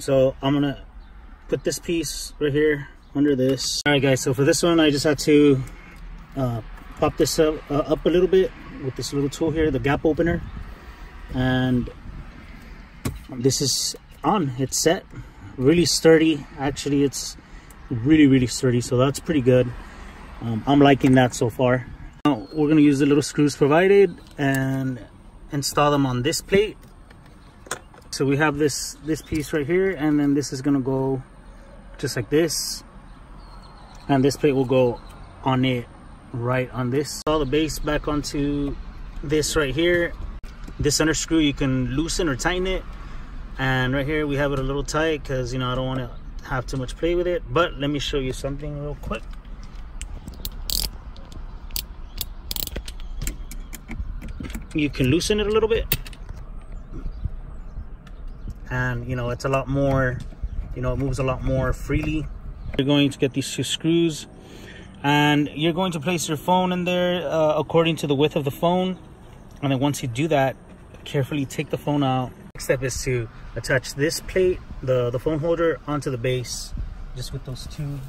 so I'm gonna put this piece right here under this. All right guys so for this one I just had to uh, pop this up, uh, up a little bit with this little tool here the gap opener. And this is on it's set. Really sturdy. Actually it's really really sturdy so that's pretty good. Um, I'm liking that so far. Now we're gonna use the little screws provided and install them on this plate so we have this this piece right here and then this is gonna go just like this and this plate will go on it right on this. All the base back onto this right here. This under screw you can loosen or tighten it. And right here we have it a little tight because you know I don't want to have too much play with it. But let me show you something real quick. You can loosen it a little bit and you know it's a lot more you know it moves a lot more freely. You're going to get these two screws and you're going to place your phone in there uh, according to the width of the phone. And then once you do that carefully take the phone out. Next step is to attach this plate the the phone holder onto the base just with those two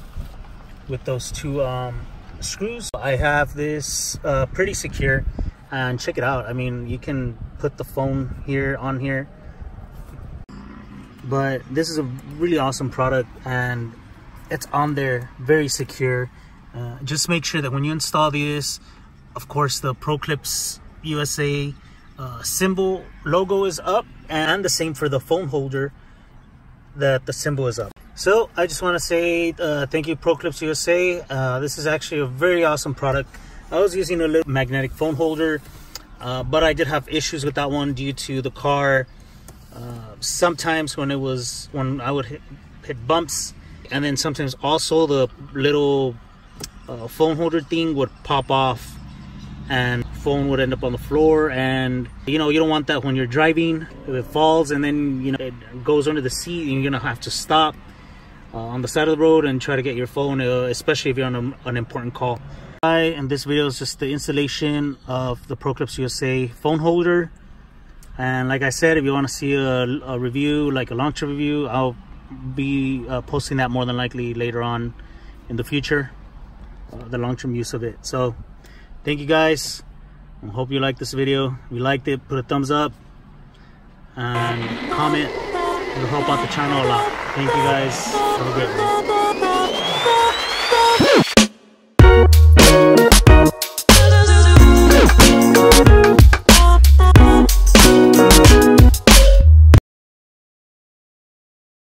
with those two um, screws. I have this uh, pretty secure and check it out. I mean you can put the phone here on here but this is a really awesome product and it's on there very secure. Uh, just make sure that when you install this of course the proclips usa uh, symbol logo is up and the same for the phone holder that the symbol is up. So i just want to say uh, thank you proclips usa uh, this is actually a very awesome product. I was using a little magnetic phone holder uh, but i did have issues with that one due to the car uh, sometimes when it was when I would hit, hit, bumps and then sometimes also the little uh, phone holder thing would pop off and phone would end up on the floor and you know you don't want that when you're driving. If it falls and then you know it goes under the seat and you're gonna have to stop uh, on the side of the road and try to get your phone uh, especially if you're on a, an important call. Hi, and this video is just the installation of the ProClips USA phone holder and like I said if you want to see a, a, review like a launcher review I'll be uh, posting that more than likely later on in the future uh, the long-term use of it. So thank you guys. I hope you liked this video. If you liked it put a thumbs up and comment. It'll help out the channel a lot. Thank you guys. Have a great one